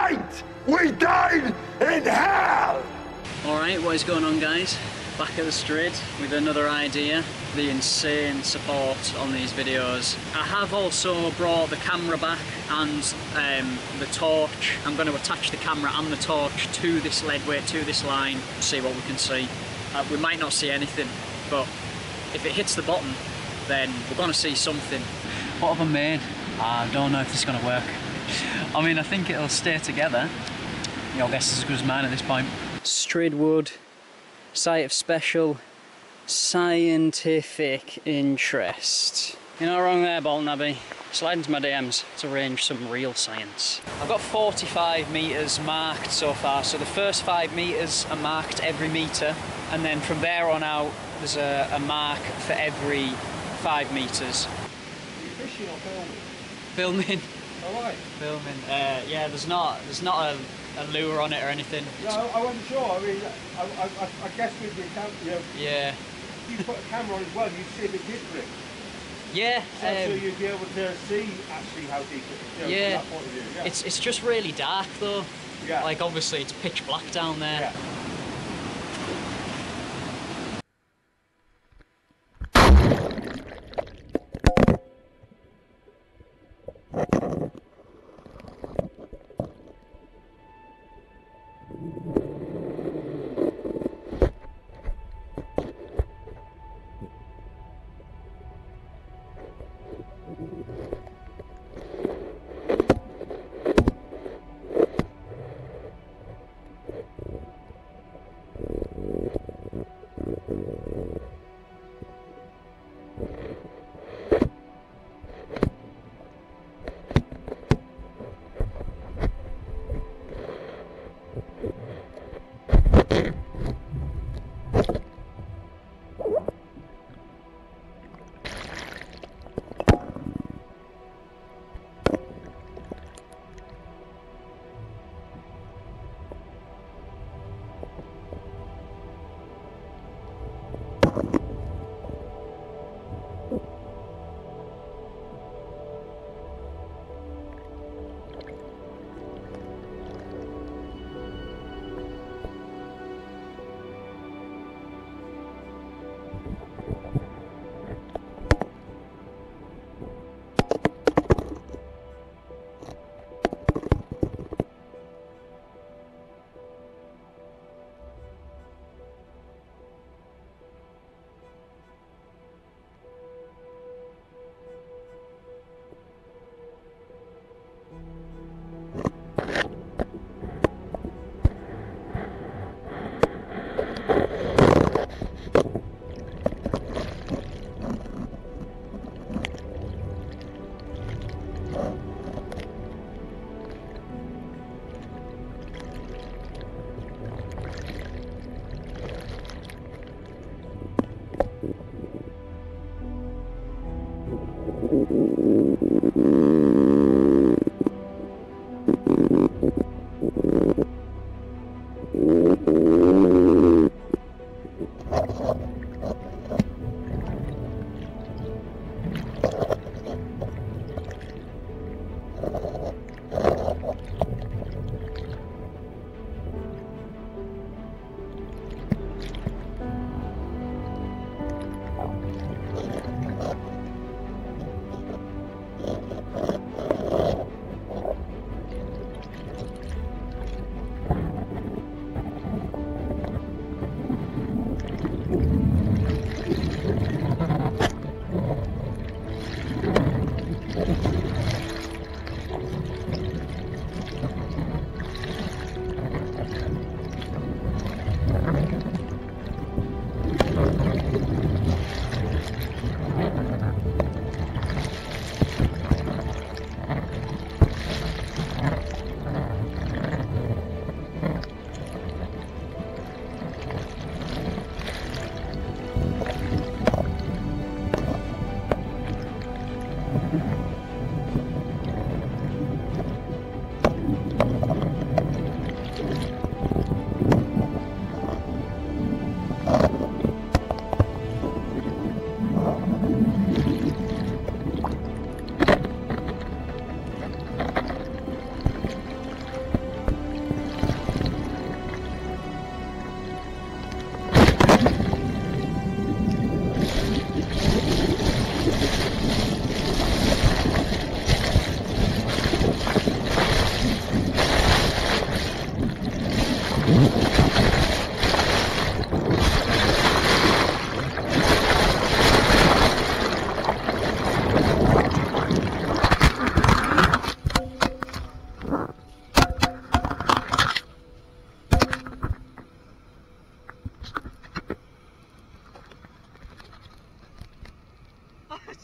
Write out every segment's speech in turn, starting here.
tonight we dine in hell! Alright, what is going on guys? Back at the Strid with another idea. The insane support on these videos. I have also brought the camera back and um, the torch. I'm going to attach the camera and the torch to this lead weight, to this line, see what we can see. Uh, we might not see anything, but if it hits the bottom, then we're going to see something. What have I made? I don't know if this is going to work. I mean, I think it'll stay together. Your guess is as good as mine at this point. Stridwood, site of special scientific interest. You're not wrong there, Bolton Abbey. Slide into my DMs to arrange some real science. I've got 45 metres marked so far, so the first five metres are marked every metre, and then from there on out, there's a, a mark for every five metres. Fishing or filming? Filming, All right. filming. Uh, yeah, there's not, there's not a, a lure on it or anything. No, I wasn't sure. I mean, I, I, I, I guess with your camera, you know, Yeah, if you put a camera on as well, you'd see bit different. yeah. So, so um, you'd be able to see actually how deep it is. You know, Yeah. From that point of view. Yeah. It's it's just really dark though. Yeah. Like obviously it's pitch black down there. yeah.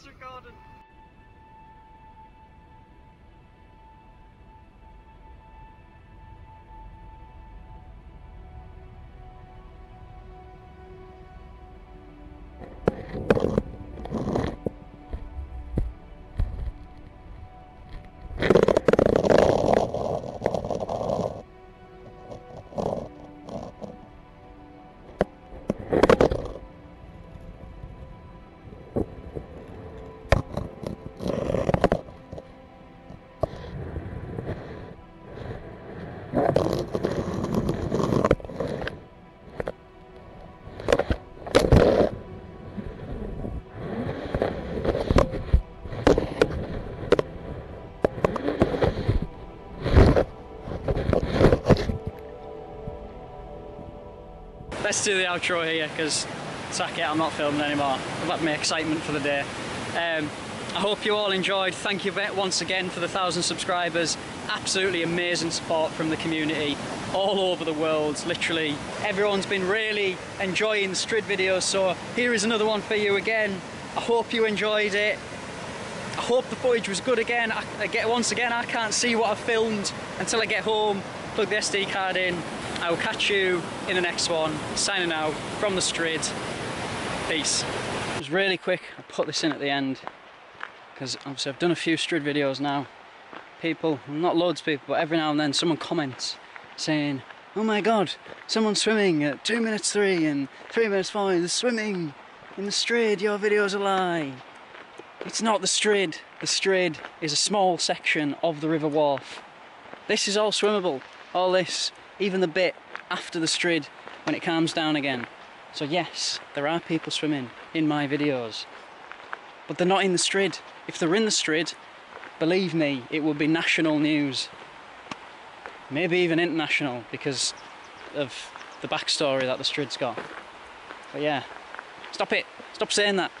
Monster Garden. Let's do the outro here because sack it, I'm not filming anymore. I've had my excitement for the day. Um, I hope you all enjoyed. Thank you once again for the thousand subscribers. Absolutely amazing support from the community all over the world. Literally, everyone's been really enjoying the Strid videos. So here is another one for you again. I hope you enjoyed it. I hope the footage was good again. I, I get once again, I can't see what I filmed until I get home. Plug the SD card in. I will catch you in the next one. Signing out from the Strid. Peace. It was really quick. I put this in at the end because obviously I've done a few Strid videos now. People, not loads of people, but every now and then someone comments saying, "Oh my God, someone's swimming at two minutes three and three minutes five. They're swimming in the Strid. Your video's a lie." It's not the Strid. The Strid is a small section of the River Wharfe. This is all swimmable. All this, even the bit after the Strid when it calms down again. So yes, there are people swimming in my videos. But they're not in the Strid. If they're in the Strid, believe me, it would be national news. Maybe even international because of the backstory that the Strid's got. But yeah, stop it. Stop saying that.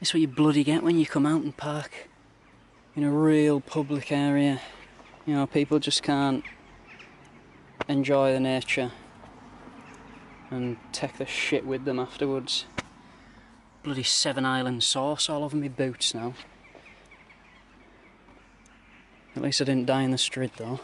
That's what you bloody get when you come out and park in a real public area. You know, people just can't enjoy the nature and take the shit with them afterwards. Bloody Seven Island sauce all over my boots now. At least I didn't die in the Strid though.